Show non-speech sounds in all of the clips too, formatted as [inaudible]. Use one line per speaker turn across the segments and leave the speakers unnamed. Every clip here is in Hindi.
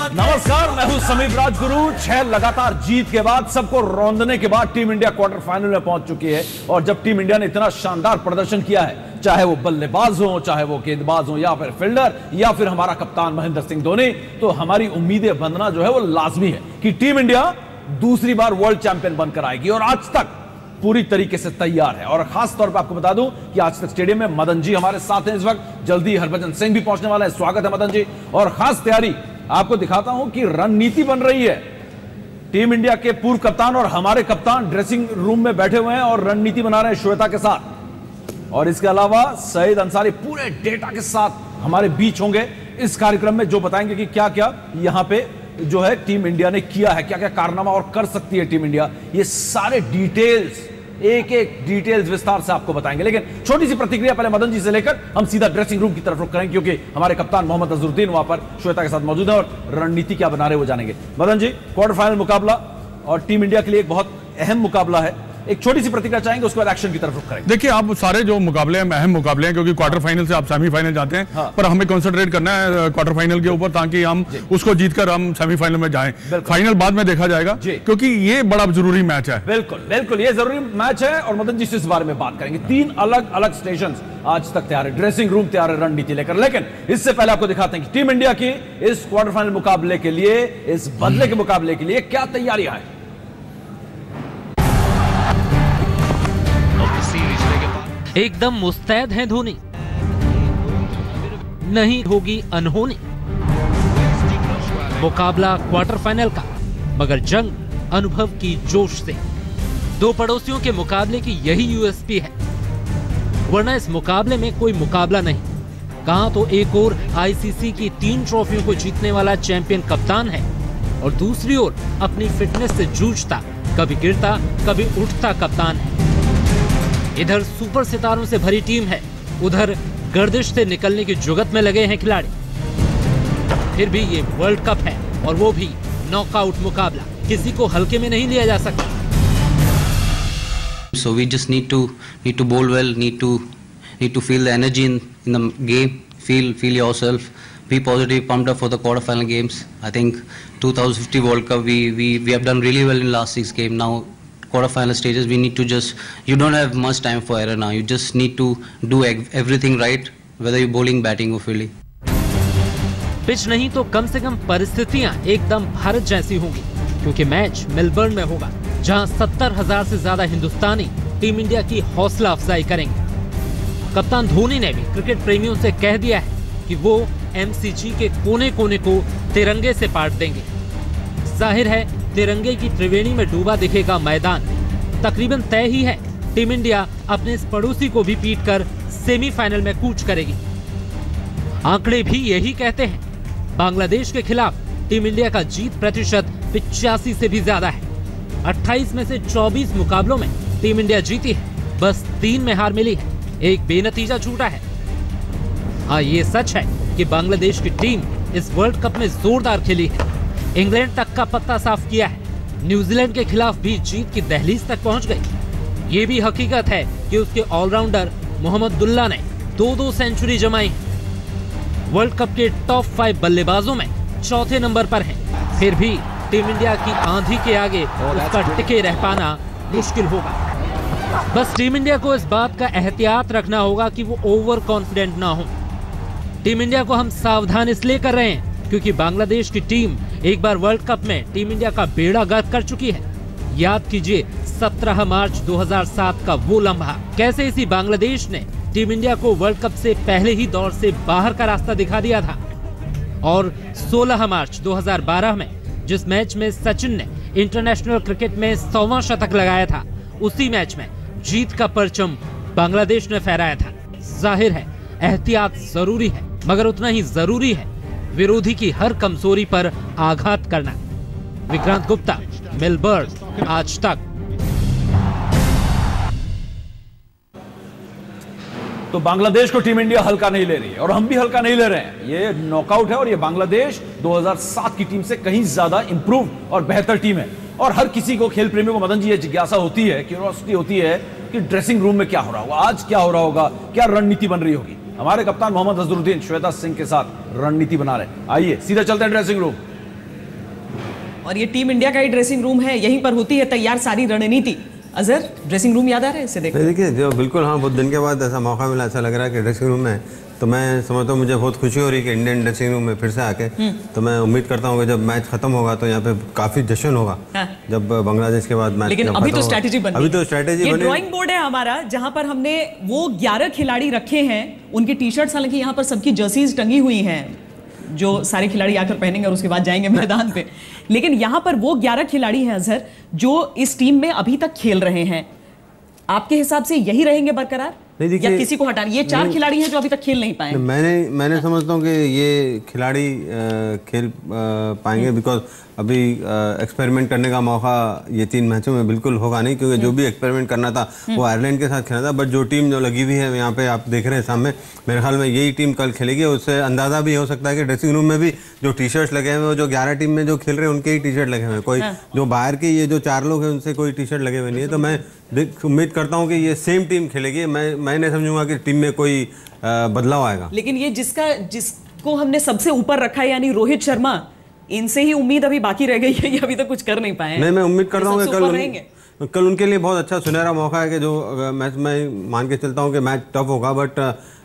नमस्कार, मैं हूँ समीप राजगुरु। छह लगातार जीत के बाद सबको रौंदने के बाद टीम इंडिया क्वार्टर फाइनल में पहुँच चुकी है और जब टीम इंडिया ने इतना शानदार प्रदर्शन किया है, चाहे वो बल्लेबाज हो, चाहे वो गेंदबाज हो, या फिर फील्डर, या फिर हमारा कप्तान महेंद्र सिंह धोनी तो हमारी उम्मीदें बंधना जो है वो लाजमी है कि टीम इंडिया दूसरी बार वर्ल्ड चैंपियन बनकर आएगी और आज तक पूरी तरीके से तैयार है। और खास तौर पर आपको बता दूँ कि आज तक स्टेडियम में मदन जी हमारे साथ हैं इस वक्त। जल्दी हरभजन सिंह भी पहुँचने वाला है। स्वागत है मदन जी। और खास तैयारी आपको दिखाता हूँ कि रणनीति बन रही है। टीम इंडिया के पूर्व कप्तान और हमारे कप्तान ड्रेसिंग रूम में बैठे हुए हैं और रणनीति बना रहे हैं श्वेता के साथ। और इसके अलावा सईद अंसारी पूरे डेटा के साथ हमारे बीच होंगे। इस कार्यक्रम में जो बताएँगे कि क्या क्या यहाँ पे जो है टीम इंडिया ने किया है क्या क्या कारनामा और कर सकती है टीम इंडिया, ये सारे डिटेल्स एक एक डिटेल्स विस्तार से आपको बताएँगे। लेकिन छोटी सी प्रतिक्रिया पहले मदन जी से लेकर हम सीधा ड्रेसिंग रूम की तरफ़ रुक करेंगे, क्योंकि हमारे कप्तान मोहम्मद अजरुद्दीन वहाँ पर श्वेता के साथ मौजूद है और रणनीति क्या बना रहे वो जानेंगे। मदन जी क्वार्टर फाइनल मुकाबला और टीम इंडिया के लिए एक बहुत अहम मुकाबला है। एक छोटी सी प्रतिक्रिया चाहेंगे उसके बाद एक्शन की तरफ़ रुक करेंगे।
देखिए आप सारे जो मुकाबले हैं अहम मुकाबले हैं क्योंकि क्वार्टर फाइनल से आप सेमीफाइनल जाते हैं
हाँ।
पर हमें कंसंट्रेट करना है क्वार्टर फाइनल के ऊपर ताकि हम उसको जीतकर हम सेमीफाइनल में जाएँ। फाइनल बाद में देखा जाएगा क्योंकि ये बड़ा ज़रूरी मैच है।
बिल्कुल बिल्कुल ये ज़रूरी मैच है और मदन जी से इस बारे में बात करेंगे। तीन अलग अलग स्टेशन आज तक तैयार है। ड्रेसिंग रूम तैयार है रणनीति लेकर। लेकिन इससे पहले आपको दिखाते हैं कि टीम इंडिया की इस क्वार्टर फाइनल मुकाबले के लिए इस बदले के मुकाबले के लिए क्या तैयारियाँ हैं।
एकदम मुस्तैद हैं धोनी। नहीं होगी अनहोनी। मुकाबला क्वार्टर फाइनल का, मगर जंग अनुभव की जोश से। दो पड़ोसियों के मुकाबले की यही यूएसपी है। वरना इस मुकाबले में कोई मुकाबला नहीं। कहा तो एक और आईसीसी की तीन ट्रॉफियों को जीतने वाला चैंपियन कप्तान है, और दूसरी ओर अपनी फिटनेस से जूझता, कभी गिरता, कभी उठता कप्तान है। इधर सुपर सितारों से भरी टीम है उधर गर्दिश से निकलने की जुगत में लगे हैं खिलाड़ी फिर भी ये वर्ल्ड कप है और वो भी नॉकआउट मुकाबला किसी को हल्के में नहीं लिया जा सकता
So we just need to need to bowl well, need to need to feel the energy in, in the game, feel feel yourself, be positive, pumped up for the quarterfinal games. I think 2050 World Cup we, we, we have done really well in last six games. Now quarterfinal stages we need to just you don't have much time for error now. You just need to do everything right, whether you're bowling, batting or fielding.
Pitch नहीं तो कम से कम परिस्थितियाँ एकदम भारत जैसी होंगी क्योंकि मैच मेलबर्न में होगा जहाँ सत्तर हज़ार से ज़्यादा हिंदुस्तानी टीम इंडिया की हौसला अफजाई करेंगे कप्तान धोनी ने भी क्रिकेट प्रेमियों से कह दिया है कि वो एमसीजी के कोने कोने को तिरंगे से पाट देंगे ज़ाहिर है तिरंगे की त्रिवेणी में डूबा दिखेगा मैदान। तकरीबन तय ही है, टीम इंडिया अपने इस पड़ोसी को भी पीट कर सेमीफाइनल में कूच करेगी। आंकड़े भी यही कहते हैं, बांग्लादेश के खिलाफ टीम इंडिया का जीत प्रतिशत पिचासी से भी ज़्यादा है। 28 में से 24 मुकाबलों में टीम इंडिया जीती है, बस तीन में हार मिली है, एक बेनतीजा छूटा है। हाँ ये सच है कि बांग्लादेश की टीम इस वर्ल्ड कप में जोरदार खेली है। इंग्लैंड तक का पत्ता साफ़ किया है। न्यूजीलैंड के खिलाफ भी जीत की दहलीज तक पहुँच गई। ये भी हकीकत है कि उसके ऑलराउंडर मोहम्मदुल्ला ने दो दो सेंचुरी जमाई वर्ल्ड कप के टॉप फाइव बल्लेबाजों में चौथे नंबर पर हैं। फिर भी टीम इंडिया की आंधी के आगे उसका टिके रह पाना मुश्किल होगा। बस टीम इंडिया को इस बात का एहतियात रखना होगा कि वो ओवर कॉन्फिडेंट ना हो। टीम इंडिया को हम सावधान इसलिए कर रहे हैं क्योंकि बांग्लादेश की टीम एक बार वर्ल्ड कप में टीम इंडिया का बेड़ा गर्क कर चुकी है। याद कीजिए 17 मार्च 2007 का वो लम्हा। कैसे इसी बांग्लादेश ने टीम इंडिया को वर्ल्ड कप से पहले ही दौर से बाहर का रास्ता दिखा दिया था? और 16 मार्च 2012 में जिस मैच में सचिन ने इंटरनेशनल क्रिकेट में सौवा शतक लगाया था, उसी मैच में जीत का परचम बांग्लादेश ने फहराया था। ज़ाहिर है, एहतियात ज़रूरी है, मगर उतना ही ज़रूरी है विरोधी की हर कमज़ोरी पर आघात करना। विक्रांत गुप्ता, मेलबर्न, आज तक।
तो बांग्लादेश को टीम इंडिया हल्का नहीं ले रही है, और हम भी हल्का नहीं ले रहे हैं। ये नॉकआउट है, और ये बांग्लादेश 2007 की टीम से कहीं ज़्यादा इंप्रूव और बेहतर टीम है। और हर किसी को खेल प्रेमी को मदन जी, ये जिज्ञासा होती है क्यूरोसिटी होती है कि ड्रेसिंग रूम में क्या हो रहा होगा, आज क्या हो रहा होगा, क्या रणनीति बन रही होगी। हमारे कप्तान मोहम्मद हजरुद्दीन श्वेता सिंह के साथ रणनीति बना रहे आइए सीधा चलते हैं ड्रेसिंग रूम
और ये टीम इंडिया का ही ड्रेसिंग रूम है यहीं पर होती है तैयार सारी रणनीति। अजहर ड्रेसिंग रूम याद आ रहा है
इसे देखिए जो बिल्कुल हाँ बहुत दिन के बाद ऐसा मौका मिला ऐसा लग रहा है कि ड्रेसिंग रूम में तो मैं समझता हूँ मुझे बहुत खुशी हो रही है कि इंडियन ड्रेसिंग रूम में फिर से आके तो मैं उम्मीद करता हूँ कि जब मैच खत्म होगा तो यहाँ पे काफ़ी जश्न होगा।
हाँ।
जब बांग्लादेश के बाद मैच
लेकिन अभी तो स्ट्रैटेजी बनी
अभी तो स्ट्रैटेजी
ये
बनी।
ड्राइंग बोर्ड है हमारा जहाँ पर हमने वो 11 खिलाड़ी रखे हैं। उनकी टी शर्ट हालाँकि यहाँ पर सबकी जर्सीज टंगी हुई हैं जो सारे खिलाड़ी आकर पहनेंगे और उसके बाद जाएँगे मैदान पे। लेकिन यहाँ पर वो 11 खिलाड़ी हैं अजहर जो इस टीम में अभी तक खेल रहे हैं। आपके हिसाब से यही रहेंगे बरकरार?
नहीं, देखिए-
या किसी को हटाना ये चार खिलाड़ी हैं जो अभी तक खेल नहीं पाए।
मैंने मैंने समझता हूँ कि ये खिलाड़ी खेल पाएँगे बिकॉज़ अभी एक्सपेरिमेंट करने का मौका ये तीन मैचों में बिल्कुल होगा नहीं क्योंकि जो भी एक्सपेरिमेंट करना था वो आयरलैंड के साथ खेलना था बट जो टीम जो लगी हुई है यहाँ पे आप देख रहे हैं सामने मेरे ख्याल में यही टीम कल खेलेगी। उससे अंदाज़ा भी हो सकता है कि ड्रेसिंग रूम में भी जो टी शर्ट्स लगे हुए हैं जो ग्यारह टीम में जो खेल रहे हैं उनके ही टी शर्ट लगे हुए हैं। कोई जो बाहर के ये जो चार लोग हैं उनसे कोई टी शर्ट लगे हुए नहीं है। तो मैं देख- उम्मीद करता हूँ कि ये सेम टीम खेलेगी। मैं मैं नहीं समझूँगा कि टीम में कोई बदलाव आएगा।
लेकिन ये जिसका जिसको हमने सबसे ऊपर रखा है यानी रोहित शर्मा इनसे ही उम्मीद अभी बाकी रह गई है ये अभी तक कुछ कर नहीं पाए।
नहीं मैं उम्मीद कर रहा हूँ कि कल कल उनके लिए बहुत अच्छा सुनहरा मौका है कि जो मैच मैं मान के चलता हूँ कि मैच टफ होगा बट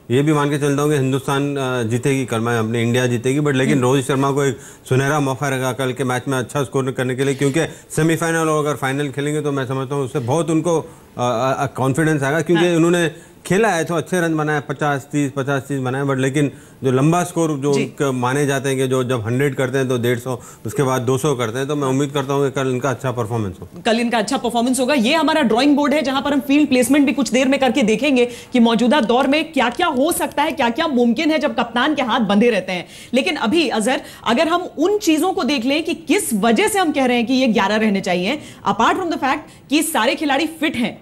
ये भी मान के चलता हूँ कि हिंदुस्तान जीतेगी कल मैं अपने इंडिया जीतेगी बट लेकिन रोहित शर्मा को एक सुनहरा मौका रहेगा कल के मैच में अच्छा स्कोर करने के लिए क्योंकि सेमीफाइनल और अगर फाइनल खेलेंगे तो मैं समझता हूँ उससे बहुत उनको कॉन्फिडेंस आएगा क्योंकि उन्होंने खेला है तो अच्छे रन बनाए पचास तीस पचास तीस बनाए बट लेकिन जो लंबा स्कोर जो माने जाते हैं कि जो जब हंड्रेड करते हैं तो डेढ़ सौ उसके बाद दो सौ करते हैं तो मैं उम्मीद करता हूँ कि कल इनका अच्छा परफॉर्मेंस हो।
कल इनका अच्छा परफॉर्मेंस होगा। ये हमारा ड्रॉइंग बोर्ड है जहाँ पर हम फ़ील्ड प्लेसमेंट भी कुछ देर में करके देखेंगे कि मौजूदा दौर में क्या क्या हो सकता है क्या क्या मुमकिन है जब कप्तान के हाथ बंधे रहते हैं। लेकिन अभी अजहर अगर हम उन चीज़ों को देख लें कि किस वजह से हम कह रहे हैं कि ये ग्यारह रहने चाहिए अपार्ट फ्रॉम द फैक्ट कि सारे खिलाड़ी फिट हैं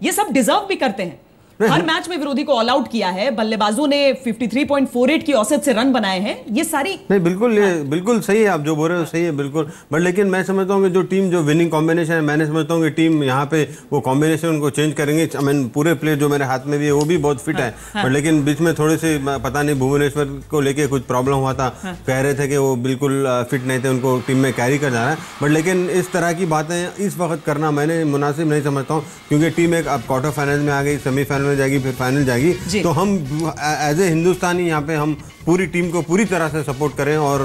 ये सब डिजर्व भी करते हैं। हर मैच में विरोधी को ऑल आउट किया है। बल्लेबाजों ने 53.48 की औसत से रन बनाए हैं। ये सारी
नहीं बिल्कुल ये बिल्कुल सही है आप जो बोल रहे हो सही है बिल्कुल। बट लेकिन मैं समझता हूँ कि जो टीम जो विनिंग कॉम्बिनेशन है मैंने समझता हूँ कि टीम यहाँ पे वो कॉम्बिनेशन उनको चेंज करेंगे। आई मीन पूरे प्लेयर जो मेरे हाथ में भी है वो भी बहुत फिट है। बट लेकिन बीच में थोड़े से पता नहीं भुवनेश्वर को लेके कुछ प्रॉब्लम हुआ था। कह रहे थे कि वो बिल्कुल फिट नहीं थे उनको टीम में कैरी कर जाना है। बट लेकिन इस तरह की बातें इस वक्त करना मैंने मुनासिब नहीं समझता हूँ क्योंकि टीम एक अब क्वार्टर फाइनल में आ गई सेमीफाइनल में जाएगी फिर फाइनल जाएगी। तो हम एज ए हिंदुस्तानी यहाँ पे हम पूरी टीम को पूरी तरह से सपोर्ट करें और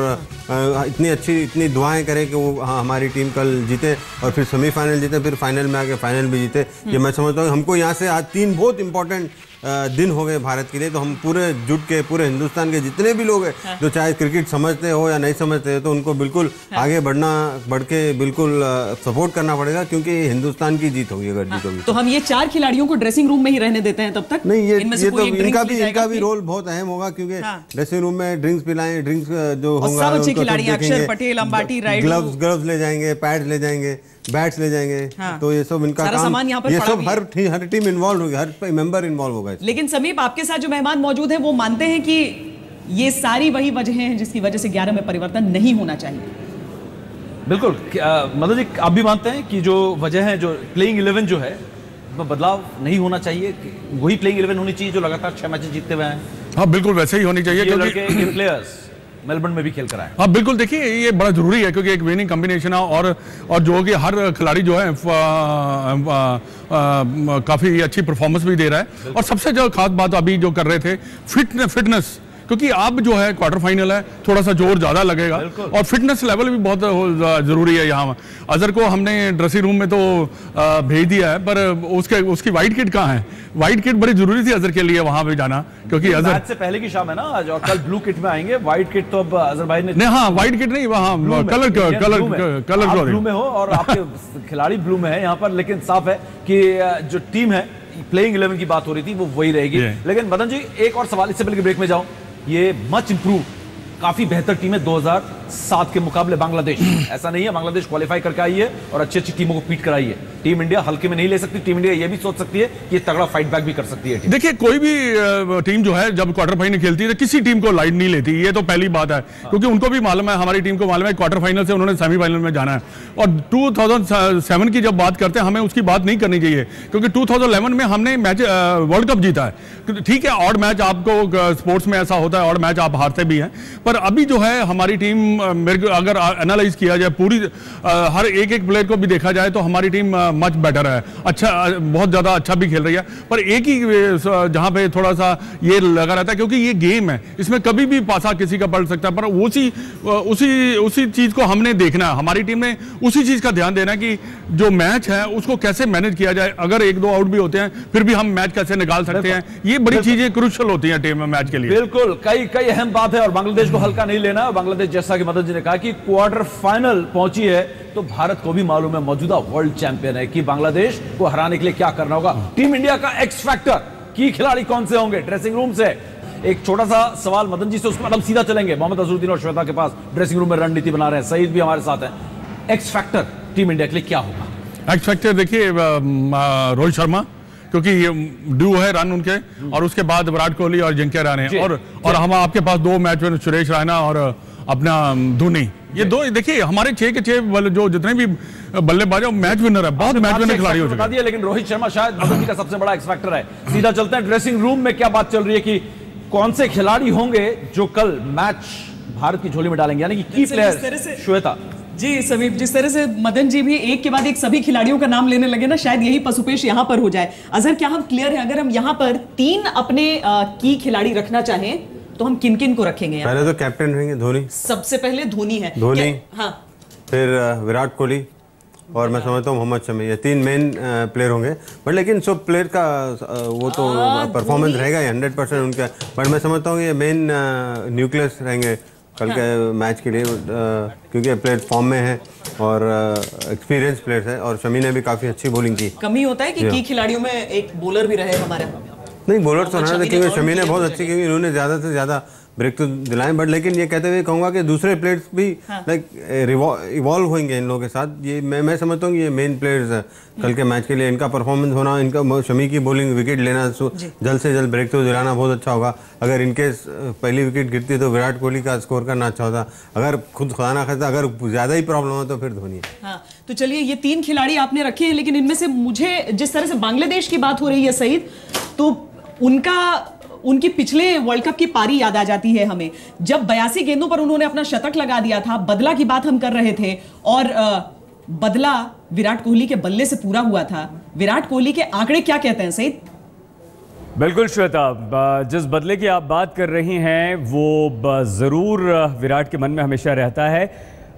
इतनी अच्छी इतनी दुआएँ करें कि वो हाँ, हमारी टीम कल जीते और फिर सेमीफाइनल जीते फिर फाइनल में आके फाइनल भी जीते। ये मैं समझता हूँ हमको यहाँ से आज तीन बहुत इंपॉर्टेंट दिन हो गए भारत के लिए तो हम पूरे जुट के पूरे हिंदुस्तान के जितने भी लोग हैं जो चाहे क्रिकेट समझते हो या नहीं समझते हो तो उनको बिल्कुल आगे बढ़ना बढ़ के बिल्कुल सपोर्ट करना पड़ेगा क्योंकि हिंदुस्तान की जीत होगी अगर जीत होगी
तो हम ये चार खिलाड़ियों को ड्रेसिंग रूम में ही रहने देते हैं तब तक?
नहीं ये ये तो इनका भी इनका भी रोल बहुत अहम होगा क्योंकि
हाँ।
ड्रेसिंग रूम में ड्रिंक्स पिलाएँ ड्रिंक्स जो होगा
हैं,
ग्लव्स ग्लव्स ले जाएँगे पैड ले जाएँगे। बैट्स ले जाएँगे।
हाँ।
तो ये सब इनका
सारा
काम
सामान यहाँ पर
ये सब हर। टी- हर टीम इन्वॉल्व होगी हर मेंबर इन्वॉल्व होगा
लेकिन समीप आपके साथ जो मेहमान मौजूद हैं वो मानते हैं कि ये सारी वही वजह हैं जिसकी वजह से 11 में परिवर्तन नहीं होना चाहिए।
बिल्कुल मतलब जी आप भी मानते हैं कि जो वजह है जो प्लेइंग इलेवन जो है उसमें बदलाव नहीं होना चाहिए वही प्लेइंग इलेवन होनी चाहिए जो लगातार छह मैचेस जीतते हुए हैं।
हाँ बिल्कुल वैसे ही होनी चाहिए क्योंकि
प्लेयर्स मेलबर्न में भी खेल कर आए
हाँ। बिल्कुल देखिए ये बड़ा ज़रूरी है क्योंकि एक विनिंग कॉम्बिनेशन है और और जो कि हर खिलाड़ी जो है फ- आ, आ, आ, काफ़ी अच्छी परफॉर्मेंस भी दे रहा है। और सबसे जो खास बात अभी जो कर रहे थे फिटनेस फिटनेस क्योंकि अब जो है क्वार्टर फाइनल है थोड़ा सा ज़ोर ज़्यादा लगेगा। और फिटनेस लेवल भी बहुत ज़रूरी है यहाँ। अजहर को हमने ड्रेसिंग रूम में तो भेज दिया है पर उसके उसकी वाइट किट कहाँ है? वाइट किट बड़ी ज़रूरी थी अजहर के लिए वहाँ पे जाना क्योंकि अजहर
से पहले की शाम है ना आज और कल ब्लू किट में आएँगे। व्हाइट किट तो अब अजहर भाई ने
नहीं हाँ व्हाइट किट नहीं वहाँ कलर कलर कलर
ब्लू में। हो और आपके [laughs] खिलाड़ी ब्लू में है यहाँ पर लेकिन साफ़ है कि जो टीम है प्लेइंग इलेवन की बात हो रही थी वो वही रहेगी। लेकिन मदन जी एक और सवाल इससे पहले ब्रेक में जाऊँ। ये मच इंप्रूव काफ़ी बेहतर टीम है 2007 के मुकाबले बांग्लादेश। [clears throat] ऐसा नहीं है बांग्लादेश क्वालिफाई करके आई है और अच्छी अच्छी टीमों को पीट कर आई है। टीम इंडिया हल्के में नहीं ले सकती टीम इंडिया ये भी सोच सकती है कि तगड़ा फाइट बैक भी कर सकती है
देखिए कोई भी टीम जो है जब क्वार्टर फाइनल खेलती है तो किसी टीम को लाइट नहीं लेती। ये तो पहली बात है। क्योंकि उनको भी मालूम है हमारी टीम को मालूम है क्वार्टर फाइनल से उन्होंने सेमीफाइनल में जाना है। और 2007 की जब बात करते हैं हमें उसकी बात नहीं करनी चाहिए। क्योंकि 2011 में हमने मैच वर्ल्ड कप जीता है। ठीक है और मैच आपको स्पोर्ट्स में ऐसा होता है और मैच आप हारते भी हैं पर अभी जो है हमारी टीम मेरे अगर एनालाइज किया जाए पूरी हर एक एक प्लेयर को भी देखा जाए तो हमारी टीम मच बेटर है। अच्छा बहुत ज़्यादा अच्छा भी खेल रही है। पर एक ही जहाँ पे थोड़ा सा ये लगा रहता है क्योंकि ये गेम है इसमें कभी भी पासा किसी का पलट सकता है पर उसी उसी उसी चीज़ को हमने देखना है। हमारी टीम ने उसी चीज़ का ध्यान देना है कि जो मैच है उसको कैसे मैनेज किया जाए। अगर एक दो आउट भी होते हैं फिर भी हम मैच कैसे निकाल सकते हैं। ये बड़ी चीज़ें क्रुशल होती हैं टीम में मैच के लिए।
बिल्कुल। कई कई अहम बात है और बांग्लादेश को हल्का नहीं लेना। बांग्लादेश जैसा कि मदन जी ने कहा कि क्वार्टर फाइनल पहुँची है तो भारत को भी मालूम है मौजूदा वर्ल्ड चैंपियन है कि बांग्लादेश को हराने के लिए क्या करना होगा। टीम इंडिया का एक्स फैक्टर की खिलाड़ी कौन से होंगे? ड्रेसिंग रूम से। एक छोटा सा सवाल मदन जी से, उसके बाद हम सीधा चलेंगे। मोहम्मद अजरुद्दीन और श्वेता के पास ड्रेसिंग रूम में रणनीति बना रहे हैं। सईद भी हमारे साथ है। एक्स फैक्टर टीम इंडिया के लिए क्या होगा?
एक्स फैक्टर देखिए रोहित शर्मा क्योंकि ये ड्यू है रन उनके और उसके बाद विराट कोहली और जिंक्या राणे
जी,
और और हम आपके पास दो मैच में सुरेश रैना और अपना धोनी। ये दो देखिए हमारे छह के छह जो जितने भी बल्लेबाज है मैच विनर है। बहुत मैच विनर खिलाड़ी हो
बता
चुके हैं।
दिया लेकिन रोहित शर्मा शायद का सबसे बड़ा एक्स फैक्टर है। सीधा चलते हैं ड्रेसिंग रूम में क्या बात चल रही है कि कौन से खिलाड़ी होंगे जो कल मैच भारत की झोली में डालेंगे? यानी कि की प्लेयर श्वेता।
जी समीप जिस तरह से मदन जी भी एक के बाद एक सभी खिलाड़ियों का नाम लेने लगे ना शायद यही पशुपेश यहाँ पर हो जाए। अजहर क्या हम क्लियर है? अगर हम यहाँ पर तीन अपने अ, की खिलाड़ी रखना चाहें तो हम किन किन को रखेंगे यहाँ
पहले तो कैप्टन रहेंगे धोनी।
सबसे पहले धोनी है।
धोनी।
हाँ।
फिर विराट कोहली और मैं समझता हूँ मोहम्मद शमी। ये तीन मेन प्लेयर होंगे। बट लेकिन सब प्लेयर का वो तो परफॉर्मेंस रहेगा ही हंड्रेड परसेंट उनका। बट मैं समझता हूँ ये मेन न्यूक्लियस रहेंगे। कल के मैच के लिए क्योंकि प्लेयर फॉर्म में है और एक्सपीरियंस प्लेयर्स है और शमी ने भी काफ़ी अच्छी बॉलिंग की।
कमी होता है कि की खिलाड़ियों में एक बॉलर भी रहे हमारे?
नहीं बॉलर तो ने क्योंकि शमी ने बहुत अच्छी की उन्होंने ज़्यादा से ज़्यादा ब्रेक तो दिलाएँ बट लेकिन ये कहते हुए कहूँगा कि दूसरे प्लेयर्स भी लाइक इवॉल्व होंगे इन लोगों के साथ। ये मैं मैं समझता हूँ ये मेन प्लेयर्स है। कल के मैच के लिए इनका परफॉर्मेंस होना इनका शमी की बॉलिंग विकेट लेना जल्द से जल्द ब्रेक तो दिलाना बहुत अच्छा होगा। अगर इनके पहली विकेट गिरती है तो विराट कोहली का स्कोर करना अच्छा होता। अगर खुद खुदा खाता अगर ज़्यादा ही प्रॉब्लम हो तो फिर धोनी हाँ
तो चलिए ये तीन खिलाड़ी आपने रखे हैं लेकिन इनमें से मुझे जिस तरह से बांग्लादेश की बात हो रही है सईद तो उनका उनकी पिछले वर्ल्ड कप की पारी याद आ जाती है हमें। जब बयासी गेंदों पर उन्होंने अपना शतक लगा दिया था, बदला की बात हम कर रहे थे, और बदला विराट कोहली के बल्ले से पूरा हुआ था। विराट कोहली के आंकड़े क्या कहते हैं, सईद?
बिल्कुल श्वेता जिस बदले की आप बात कर रही हैं, वो ज़रूर विराट के मन में हमेशा रहता है।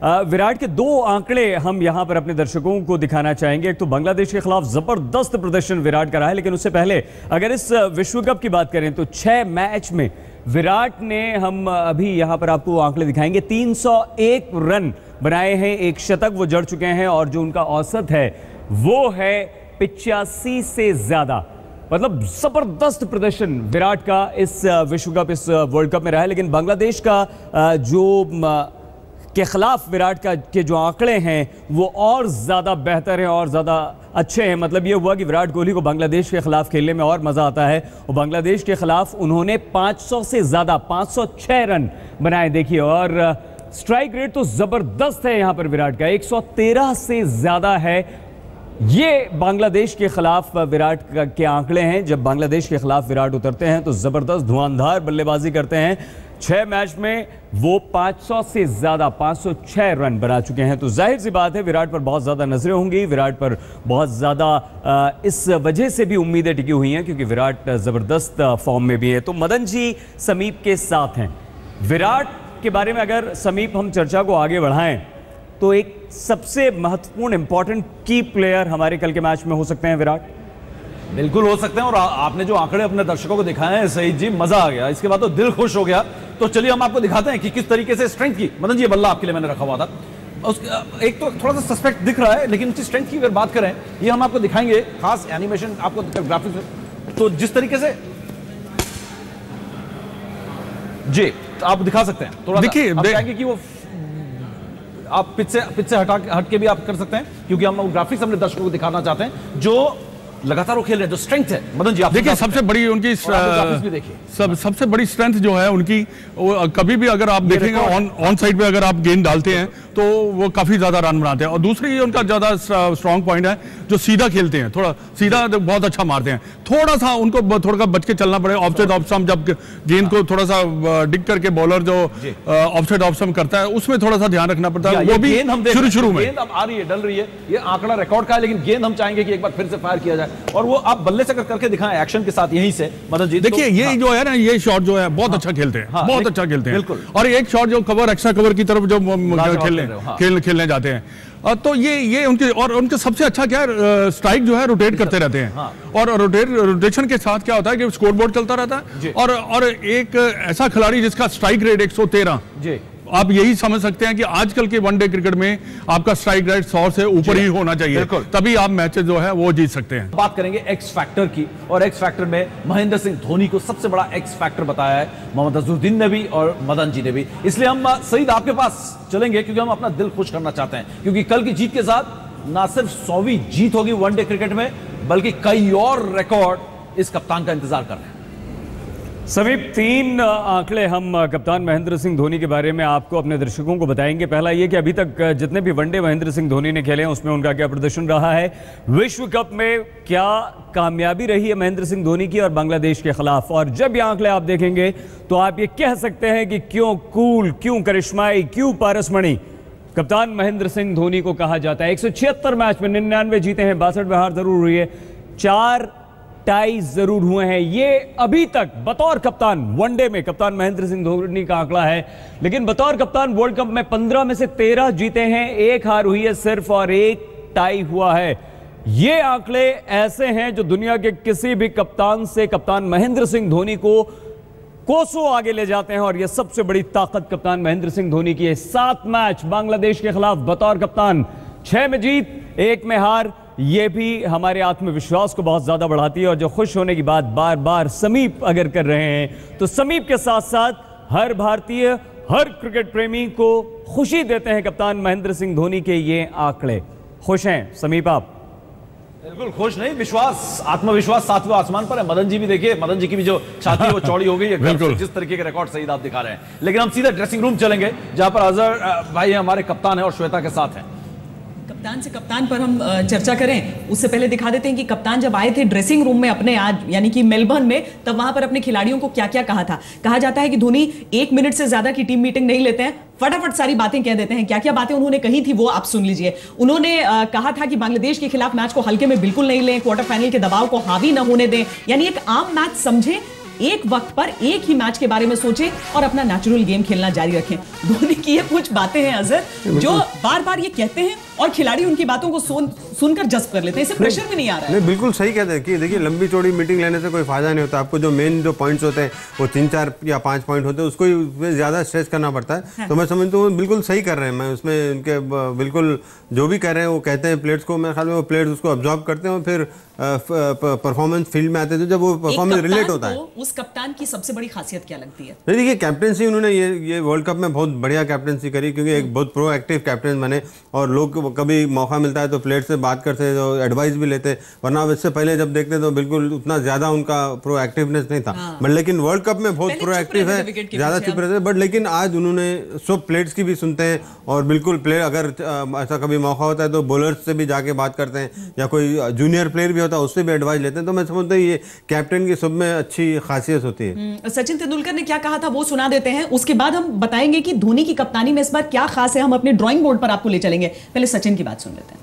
विराट के दो आंकड़े हम यहाँ पर अपने दर्शकों को दिखाना चाहेंगे। एक तो बांग्लादेश के खिलाफ ज़बरदस्त प्रदर्शन विराट का रहा है, लेकिन उससे पहले अगर इस विश्व कप की बात करें तो छह मैच में विराट ने हम अभी यहाँ पर आपको आंकड़े दिखाएँगे। 301 रन बनाए हैं, एक शतक वो जड़ चुके हैं और जो उनका औसत है वो है पिचासी से ज़्यादा। मतलब ज़बरदस्त प्रदर्शन विराट का इस विश्व कप, इस वर्ल्ड कप में रहा है, लेकिन बांग्लादेश का जो के खिलाफ विराट का, के जो आंकड़े हैं, वो और ज़्यादा बेहतर हैं और ज़्यादा अच्छे हैं। मतलब ये हुआ कि विराट कोहली को बांग्लादेश के खिलाफ खेलने में और मज़ा आता है और बांग्लादेश के खिलाफ उन्होंने 500 से ज़्यादा 506 रन बनाए। देखिए, और स्ट्राइक रेट तो ज़बरदस्त है यहाँ पर विराट का। 113 से ज़्यादा है। ये बांग्लादेश के खिलाफ विराट का- के आंकड़े हैं। जब बांग्लादेश के खिलाफ विराट उतरते हैं तो ज़बरदस्त धुआंधार बल्लेबाजी करते हैं। छह मैच में वो 500 से ज़्यादा 506 रन बना चुके हैं। तो ज़ाहिर सी बात है, विराट पर बहुत ज़्यादा नज़रें होंगी। विराट पर बहुत ज़्यादा इस वजह से भी उम्मीदें टिकी हुई हैं, क्योंकि विराट ज़बरदस्त फॉर्म में भी है। तो मदन जी समीप के साथ हैं। विराट के बारे में अगर समीप हम चर्चा को आगे बढ़ाएँ तो एक सबसे महत्वपूर्ण इंपॉर्टेंट की प्लेयर हमारे कल के मैच में हो सकते हैं विराट।
बिल्कुल हो सकते हैं और आ, आपने जो आंकड़े अपने दर्शकों को दिखाए हैं सही जी मज़ा आ गया। इसके बाद तो दिल खुश हो गया। तो चलिए हम आपको दिखाते हैं कि किस तरीके से स्ट्रेंथ की मदन जी बल्ला आपके लिए मैंने रखा हुआ था। उस, एक तो थोड़ा सा सस्पेक्ट दिख रहा है लेकिन उसकी स्ट्रेंथ की अगर बात करें ये हम आपको दिखाएँगे। खास एनिमेशन आपको ग्राफिक्स तो जिस तरीके से जी तो आप दिखा सकते हैं। थोड़ा।
देखिए,
कि वो आप पिच से पिच से हटा हट के भी आप कर सकते हैं क्योंकि हम ग्राफिक्स अपने दर्शकों को दिखाना चाहते हैं जो लगातार वो खेल रहे हैं जो स्ट्रेंथ है। मदन जी आप
देखिए सबसे बड़ी उनकी। सब सबसे बड़ी स्ट्रेंथ जो है उनकी वो कभी भी अगर आप देखेंगे ऑन ऑन साइड पे अगर आप गेंद डालते हैं तो वो काफ़ी ज़्यादा रन बनाते हैं। और दूसरी उनका ज़्यादा स्ट्रांग पॉइंट है जो सीधा खेलते हैं थोड़ा सीधा बहुत अच्छा मारते हैं। थोड़ा सा उनको थोड़ा सा बच के चलना पड़ेगा ऑफ़ साइड ऑफ़ स्टंप जब गेंद को थोड़ा सा डिग करके बॉलर जो ऑफ़ साइड ऑफ़ स्टंप करता है उसमें थोड़ा सा ध्यान रखना पड़ता है। वो भी
हम
शुरू शुरू में।
गेंद अब आ रही है डल रही है ये आंकड़ा रिकॉर्ड का है लेकिन गेंद हम चाहेंगे कि एक बार फिर से फायर किया जाए। और वो आप बल्ले से करके दिखाएँ एक्शन के साथ यहीं से मदन जी
देखिए
तो-
ये
हाँ।
जो है ना ये शॉट जो है बहुत अच्छा खेलते हैं
हाँ,
बहुत अच्छा खेलते हैं। और एक शॉट जो कवर एक्स्ट्रा कवर की तरफ़ जो खेलने
हो, हाँ।
खेलने जाते हैं। तो ये ये उनके और उनके सबसे अच्छा क्या है स्ट्राइक जो है रोटेट करते रहते हैं।
हाँ।
और रोटेट रोटेशन के साथ क्या होता है कि स्कोर बोर्ड चलता रहता है। और और एक ऐसा खिलाड़ी जिसका स्ट्राइक रेट 113
जी।
आप यही समझ सकते हैं कि आजकल के वनडे क्रिकेट में आपका स्ट्राइक रेट सौ से ऊपर ही होना चाहिए। तभी आप मैचेस जो है वो जीत सकते हैं।
बात करेंगे एक्स फैक्टर की और एक्स फैक्टर में महेंद्र सिंह धोनी को सबसे बड़ा एक्स फैक्टर बताया है मोहम्मद अजरुद्दीन ने भी और मदन जी ने भी। इसलिए हम सईद आपके पास चलेंगे क्योंकि हम अपना दिल खुश करना चाहते हैं। क्योंकि कल की जीत के साथ ना सिर्फ़ सौवीं जीत होगी वनडे क्रिकेट में बल्कि कई और रिकॉर्ड इस कप्तान का इंतज़ार कर रहे हैं।
समीप तीन आंकड़े हम कप्तान महेंद्र सिंह धोनी के बारे में आपको अपने दर्शकों को बताएँगे। पहला ये कि अभी तक जितने भी वनडे महेंद्र सिंह धोनी ने खेले हैं, उसमें उनका क्या प्रदर्शन रहा है? विश्व कप में क्या कामयाबी रही है महेंद्र सिंह धोनी की और बांग्लादेश के खिलाफ? और जब ये आंकड़े आप देखेंगे तो आप ये कह सकते हैं कि क्यों कूल, क्यों करिश्माई, क्यों पारसमणि कप्तान महेंद्र सिंह धोनी को कहा जाता है? एक सौ छिहत्तर मैच में निन्यानवे जीते हैं, बासठ में हार ज़रूर हुई है। चार टाई ज़रूर हुए हैं। ये अभी तक बतौर कप्तान वनडे में, कप्तान महेंद्र सिंह धोनी का आंकड़ा है। लेकिन बतौर कप्तान वर्ल्ड कप में पंद्रह में से तेरह जीते हैं, एक हार हुई है सिर्फ़ और एक टाई हुआ है। ये आंकड़े ऐसे हैं जो दुनिया के किसी भी कप्तान से कप्तान महेंद्र सिंह धोनी को कोसों आगे ले जाते हैं और यह सबसे बड़ी ताकत कप्तान महेंद्र सिंह धोनी की है। सात मैच बांग्लादेश के खिलाफ बतौर कप्तान, छह में जीत, एक में हार यह भी हमारे आत्मविश्वास को बहुत ज़्यादा बढ़ाती है और जो खुश होने की बात बार बार समीप अगर कर रहे हैं तो समीप के साथ साथ हर भारतीय हर क्रिकेट प्रेमी को खुशी देते हैं कप्तान महेंद्र सिंह धोनी के ये आंकड़े। खुश हैं? समीप आप?
बिल्कुल खुश नहीं विश्वास आत्मविश्वास सातवें आसमान पर है। मदन जी भी देखिए मदन जी की भी जो छाती है वो चौड़ी हो गई है। जिस तरीके के रिकॉर्ड सही आप दिखा रहे हैं। लेकिन हम सीधा ड्रेसिंग रूम चलेंगे जहाँ पर अजहर भाई हमारे कप्तान है और श्वेता के साथ हैं।
कप्तान से कप्तान पर हम चर्चा करें उससे पहले दिखा देते हैं कि कप्तान जब आए थे ड्रेसिंग रूम में अपने आज यानी कि मेलबर्न में तब वहाँ पर अपने खिलाड़ियों को क्या क्या कहा था? कहा जाता है कि धोनी एक मिनट से ज़्यादा की टीम मीटिंग नहीं लेते हैं फटाफट सारी बातें कह देते हैं। क्या क्या बातें उन्होंने कही थी वो आप सुन लीजिए। उन्होंने अ, कहा था कि बांग्लादेश के खिलाफ मैच को हल्के में बिल्कुल नहीं लें क्वार्टर फाइनल के दबाव को हावी न होने दें। यानी एक आम मैच समझे एक वक्त पर एक ही मैच के बारे में सोचें और अपना नेचुरल गेम खेलना जारी रखें। धोनी की ये कुछ बातें हैं अजहर जो बार बार ये कहते हैं और खिलाड़ी उनकी बातों को सुन सुनकर जज्ब कर लेते हैं। इसे प्रेशर भी नहीं आ रहा है।
नहीं बिल्कुल सही कहते हैं कि देखिए लंबी चौड़ी मीटिंग लेने से कोई फ़ायदा नहीं होता। आपको जो मेन जो पॉइंट्स होते हैं वो तीन चार या पाँच पॉइंट होते हैं उसको ही ज़्यादा स्ट्रेच करना पड़ता है। तो मैं समझता हूँ बिल्कुल सही कर रहे हैं। मैं उसमें उनके बिल्कुल जो भी कह रहे हैं वो कहते हैं प्लेयर्स को। मेरे ख्याल में वो प्लेयर्स उसको ऑब्जॉर्व करते हैं और फिर परफॉर्मेंस फ़ील्ड में आते हैं। तो जब वो परफॉर्मेंस रिलेट होता है।
उस कप्तान की सबसे बड़ी खासियत क्या लगती है?
नहीं देखिए कैप्टनसी उन्होंने ये ये वर्ल्ड कप में बहुत बढ़िया कैप्टनसी करी क्योंकि एक बहुत प्रोएक्टिव कैप्टन बने और लोग को कभी मौका मिलता है तो प्लेयर से बात करते हैं तो एडवाइस भी लेते वरना इससे पहले जब देखते तो बिल्कुल उतना ज़्यादा उनका प्रोएक्टिवनेस नहीं था। बट लेकिन वर्ल्ड कप में बहुत प्रोएक्टिव है ज़्यादा चुप रहते बट लेकिन आज उन्होंने सब प्लेयर्स की भी सुनते हैं और बिल्कुल प्लेयर अगर ऐसा कभी मौका होता है तो बॉलर्स से भी जाके बात करते हैं या कोई जूनियर प्लेयर भी होता है उससे भी एडवाइस लेते हैं। तो मैं समझता हूँ ये कैप्टन की सब में अच्छी खासियत होती है।
हम्म, सचिन तेंदुलकर ने क्या कहा था वो सुना देते हैं। उसके बाद हम बताएँगे कि धोनी की कप्तानी में इस बार क्या खास है हम अपने ड्राइंग बोर्ड पर आपको ले चलेंगे। पहले सचिन की बात सुन लेते हैं।